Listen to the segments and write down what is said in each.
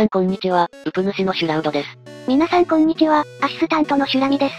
さんこんにちは、ウプ主のシュラウドです。皆さんこんにちは、アシスタントのシュラミです。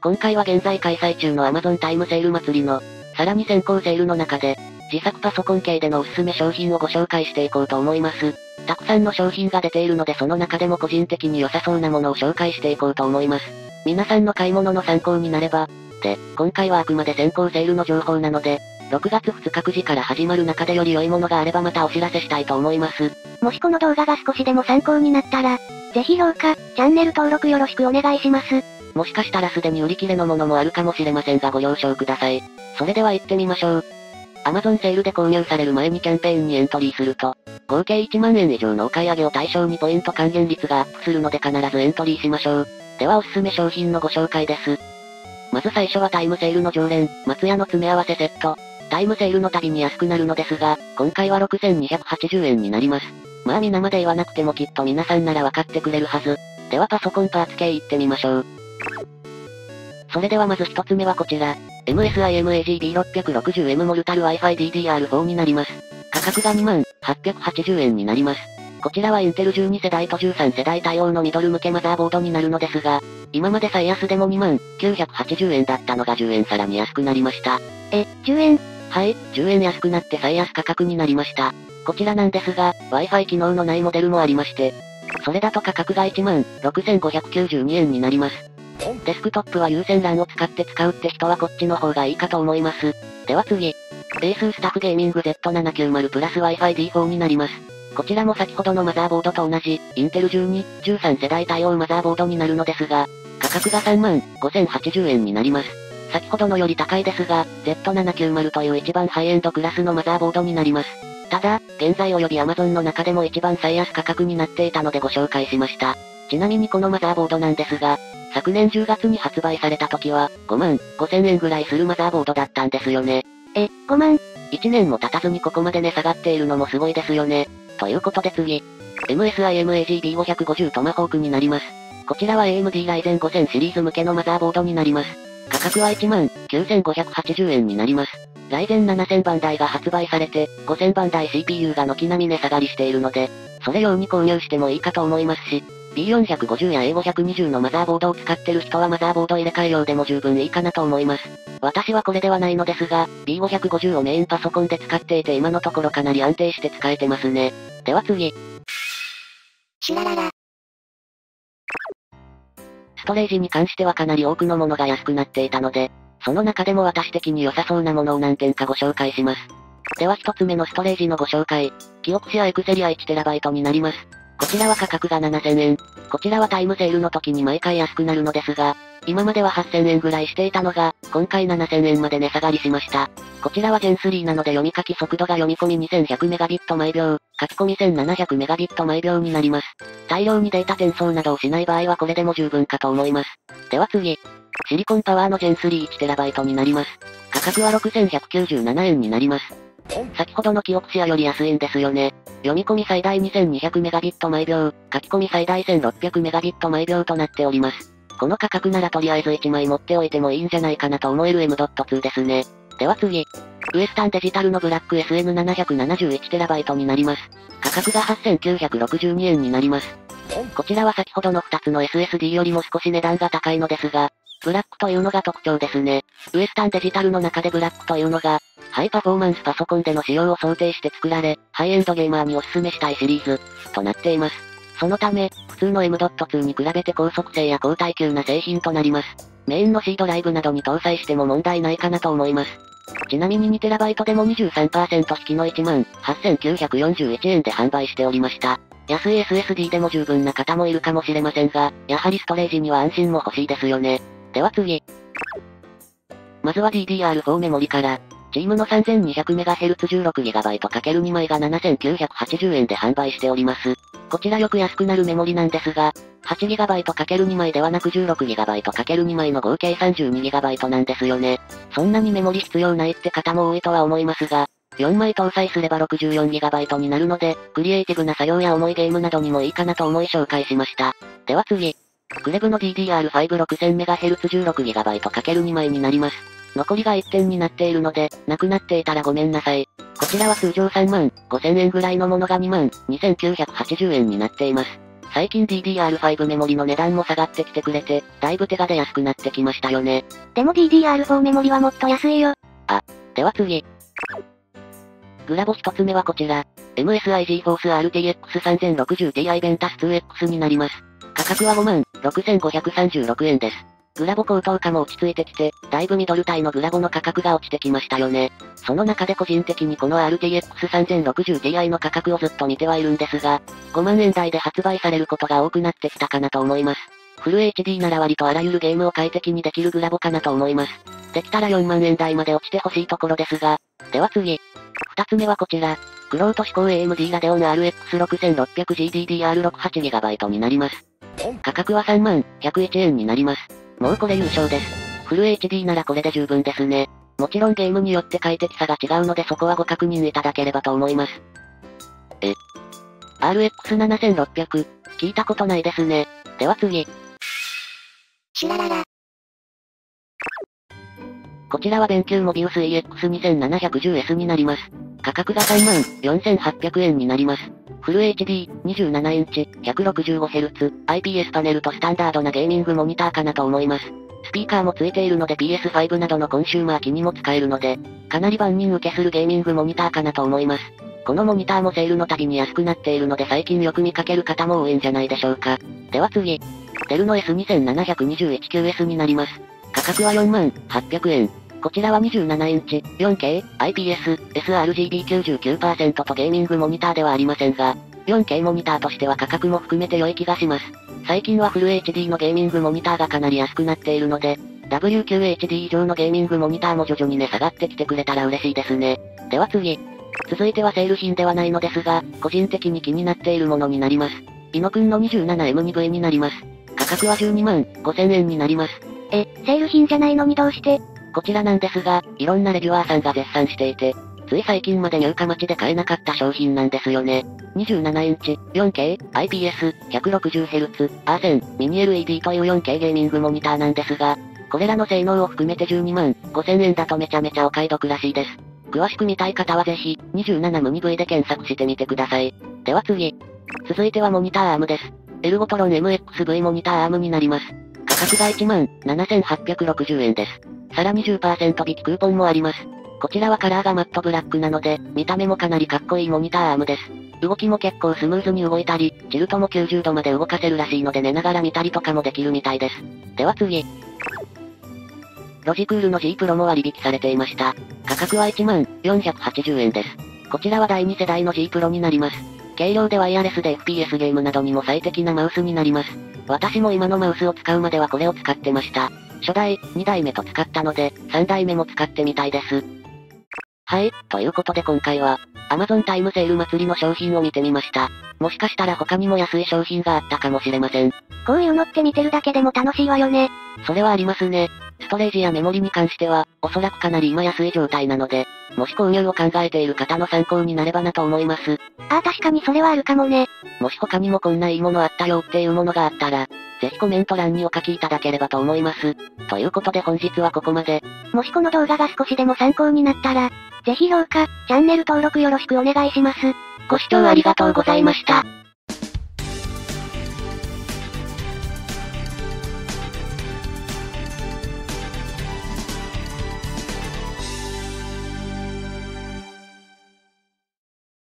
今回は現在開催中の Amazon タイムセール祭りの、さらに先行セールの中で、自作パソコン系でのおすすめ商品をご紹介していこうと思います。たくさんの商品が出ているのでその中でも個人的に良さそうなものを紹介していこうと思います。皆さんの買い物の参考になれば。で、今回はあくまで先行セールの情報なので、6月2日9時から始まる中でより良いものがあればまたお知らせしたいと思います。もしこの動画が少しでも参考になったら、ぜひ評価、チャンネル登録よろしくお願いします。もしかしたらすでに売り切れのものもあるかもしれませんがご了承ください。それでは行ってみましょう。Amazon セールで購入される前にキャンペーンにエントリーすると、合計1万円以上のお買い上げを対象にポイント還元率がアップするので必ずエントリーしましょう。ではおすすめ商品のご紹介です。まず最初はタイムセールの常連、松屋の詰め合わせセット。タイムセールの度に安くなるのですが、今回は6280円になります。まあ皆まで言わなくてもきっと皆さんならわかってくれるはず。ではパソコンパーツ系行ってみましょう。それではまず一つ目はこちら。MSIMAGB660M モルタル Wi-Fi DDR4 になります。価格が2880円になります。こちらはインテル12世代と13世代対応のミドル向けマザーボードになるのですが、今まで最安でも2万980円だったのが10円さらに安くなりました。え、10円？はい、10円安くなって最安価格になりました。こちらなんですが、Wi-Fi 機能のないモデルもありまして、それだと価格が1万6592円になります。デスクトップは有線 LAN を使って使うって人はこっちの方がいいかと思います。では次。ベーススタッフゲーミング Z790 プラス Wi-Fi D4 になります。こちらも先ほどのマザーボードと同じ、インテル12、13世代対応マザーボードになるのですが、価格が3万5080円になります。先ほどのより高いですが、Z790 という一番ハイエンドクラスのマザーボードになります。ただ、現在及び Amazon の中でも一番最安価格になっていたのでご紹介しました。ちなみにこのマザーボードなんですが、昨年10月に発売された時は、5万5千円ぐらいするマザーボードだったんですよね。え、5万 ?1 年も経たずにここまで値下がっているのもすごいですよね。ということで次。MSIMAGB550 トマホークになります。こちらは AMD Ryzen 5000シリーズ向けのマザーボードになります。価格は1万9580円になります。Ryzen 7000番台が発売されて、5000番台 CPU が軒並み値下がりしているので、それ用に購入してもいいかと思いますし、B450 や A520 のマザーボードを使ってる人はマザーボード入れ替え用でも十分いいかなと思います。私はこれではないのですが、B550 をメインパソコンで使っていて今のところかなり安定して使えてますね。では次。シュラララ。ストレージに関してはかなり多くのものが安くなっていたので、その中でも私的に良さそうなものを何点かご紹介します。では一つ目のストレージのご紹介。キオクシアエクセリア 1TB になります。こちらは価格が7000円。こちらはタイムセールの時に毎回安くなるのですが、今までは8000円ぐらいしていたのが、今回7000円まで値下がりしました。こちらは Gen3 なので読み書き速度が読み込み 2100Mbit 毎秒、書き込み 1700Mbit 毎秒になります。大量にデータ転送などをしない場合はこれでも十分かと思います。では次。シリコンパワーの Gen3 1TB になります。価格は6197円になります。先ほどの記憶シアより安いんですよね。読み込み最大 2200Mbit 毎秒、書き込み最大 1600Mbit 毎秒となっております。この価格ならとりあえず1枚持っておいてもいいんじゃないかなと思える M.2 ですね。では次。ウエスタンデジタルのブラック SN771TB になります。価格が8962円になります。こちらは先ほどの2つの SSD よりも少し値段が高いのですが、ブラックというのが特徴ですね。ウエスタンデジタルの中でブラックというのが、ハイパフォーマンスパソコンでの使用を想定して作られ、ハイエンドゲーマーにおすすめしたいシリーズ、となっています。そのため、普通の M.2 に比べて高速性や高耐久な製品となります。メインの C ドライブなどに搭載しても問題ないかなと思います。ちなみに 2TB でも23%引きの18,941円で販売しておりました。安い SSD でも十分な方もいるかもしれませんが、やはりストレージには安心も欲しいですよね。では次。まずは DDR4 メモリから、チームの 3200MHz16GB×2 枚が7980円で販売しております。こちらよく安くなるメモリなんですが、8GB×2 枚ではなく 16GB×2 枚の合計 32GB なんですよね。そんなにメモリ必要ないって方も多いとは思いますが、4枚搭載すれば 64GB になるので、クリエイティブな作業や重いゲームなどにもいいかなと思い紹介しました。では次。クレブの DDR56000MHz16GB×2 枚になります。残りが1点になっているので、なくなっていたらごめんなさい。こちらは通常3万5000円ぐらいのものが2万2980円になっています。最近 DDR5 メモリの値段も下がってきてくれて、だいぶ手が出やすくなってきましたよね。でも DDR4 メモリはもっと安いよ。あ、では次。グラボ一つ目はこちら。MSI GeForce RTX 3060Ti ベンタス 2X になります。価格は5万6536円です。グラボ高騰化も落ち着いてきて、だいぶミドル帯のグラボの価格が落ちてきましたよね。その中で個人的にこの RTX 3060 Ti の価格をずっと見てはいるんですが、5万円台で発売されることが多くなってきたかなと思います。フル HD なら割とあらゆるゲームを快適にできるグラボかなと思います。できたら4万円台まで落ちてほしいところですが、では次。二つ目はこちら。クロート志向 AMD ラデオン RX6600GDDR68GB になります。価格は3万101円になります。もうこれ優勝です。フル HD ならこれで十分ですね。もちろんゲームによって快適さが違うのでそこはご確認いただければと思います。え ?RX7600、聞いたことないですね。では次。シュラララ。こちらは勉強モビウス EX2710S になります。価格が3万4800円になります。フル HD、27インチ、165Hz、IPS パネルとスタンダードなゲーミングモニターかなと思います。スピーカーも付いているので PS5 などのコンシューマー機にも使えるので、かなり万人受けするゲーミングモニターかなと思います。このモニターもセールの度に安くなっているので最近よく見かける方も多いんじゃないでしょうか。では次。デルの S2721QS になります。価格は4万800円。こちらは27インチ、4K、IPS、sRGB99% とゲーミングモニターではありませんが、4K モニターとしては価格も含めて良い気がします。最近はフル HD のゲーミングモニターがかなり安くなっているので、WQHD 以上のゲーミングモニターも徐々に値下がってきてくれたら嬉しいですね。では次。続いてはセール品ではないのですが、個人的に気になっているものになります。イノくんの 27M2V になります。価格は12万5000円になります。え、セール品じゃないのにどうして？こちらなんですが、いろんなレビュアーさんが絶賛していて、つい最近まで入荷待ちで買えなかった商品なんですよね。27インチ、4K、IPS、160Hz、アーセン、ミニ LED という 4K ゲーミングモニターなんですが、これらの性能を含めて12万5000円だとめちゃめちゃお買い得らしいです。詳しく見たい方はぜひ、27ムニ V で検索してみてください。では次。続いてはモニターアームです。エルゴトロン MXV モニターアームになります。価格が1万7860円です。さらに10%引きクーポンもあります。こちらはカラーがマットブラックなので、見た目もかなりかっこいいモニターアームです。動きも結構スムーズに動いたり、チルトも90度まで動かせるらしいので寝ながら見たりとかもできるみたいです。では次。ロジクールの G プロも割引されていました。価格は1万480円です。こちらは第2世代の G プロになります。軽量でワイヤレスで FPS ゲームなどにも最適なマウスになります。私も今のマウスを使うまではこれを使ってました。初代、2代目と使ったので、3代目も使ってみたいです。はい、ということで今回は、Amazon タイムセール祭りの商品を見てみました。もしかしたら他にも安い商品があったかもしれません。こういうのって見てるだけでも楽しいわよね。それはありますね。ストレージやメモリに関しては、おそらくかなり今安い状態なので、もし購入を考えている方の参考になればなと思います。ああ確かにそれはあるかもね。もし他にもこんないいものあったよっていうものがあったら、ぜひコメント欄にお書きいただければと思います。ということで本日はここまで。もしこの動画が少しでも参考になったら、ぜひ評価、チャンネル登録よろしくお願いします。ご視聴ありがとうございました。